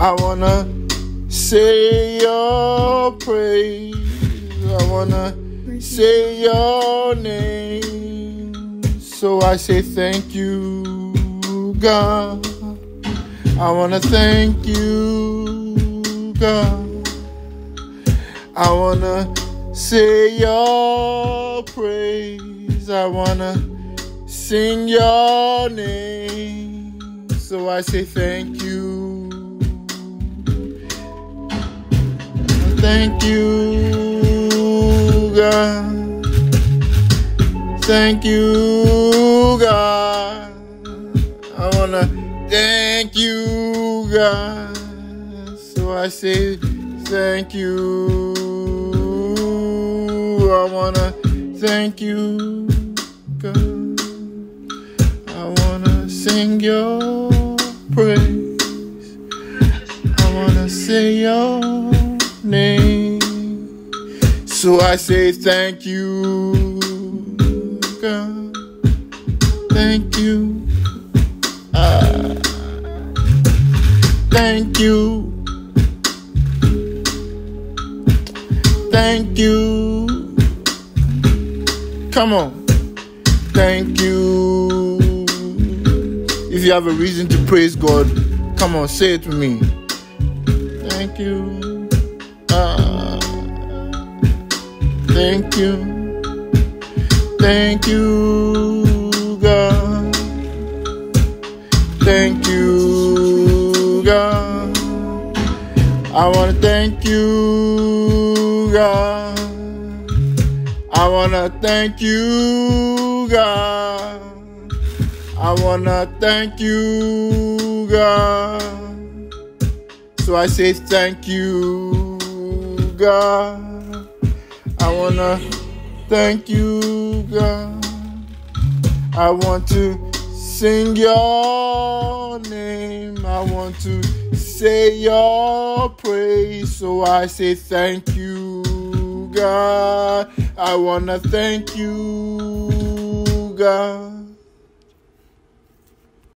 I want to say your praise. I want to say your name. So I say thank you, God. I want to thank you, God. I want to say your praise. I want to sing your name. So I say thank you. Thank you, God. Thank you, God. I want to thank you, God. So I say thank you. I want to thank you, God. I want to sing your praise. I want to say your name. So I say thank you, God. Thank you. Ah. thank you. Thank you. Come on. Thank you. If you have a reason to praise God, come on, say it to me. Thank you. Ah. Thank you. Thank you, God. Thank you, God. I want to thank you, God. I want to thank you, God. I want to thank you, God. So I say thank you, God. I want to thank you, God. I want to sing your name. I want to say your praise. So I say thank you, God. I want to thank you, God.